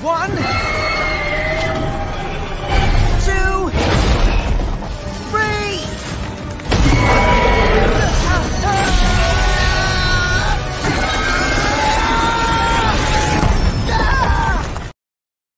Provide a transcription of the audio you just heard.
One.